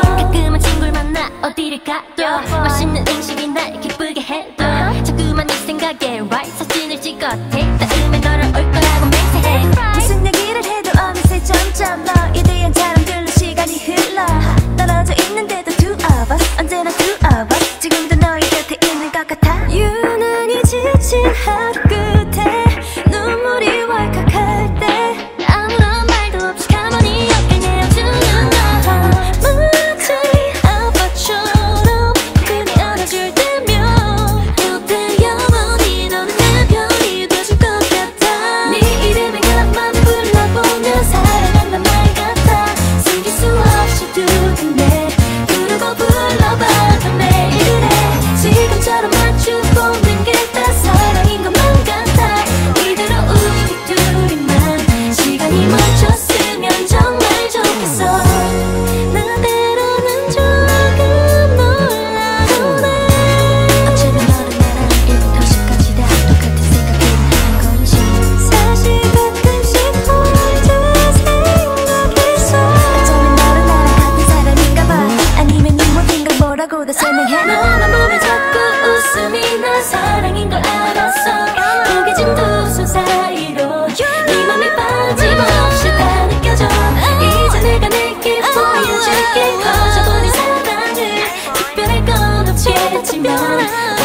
가끔은 친구를 만나 어디를 가도 맛있는 음식 이유가 설명해. 너나 보면 자꾸 웃음이 나 사랑인 걸 알았어. 포개진 두손 사이로 네 맘이 빠짐없이 다 느껴져. 이제 내가 내게 보여줄게. 커져보는 사랑을. 특별할 건 없겠지만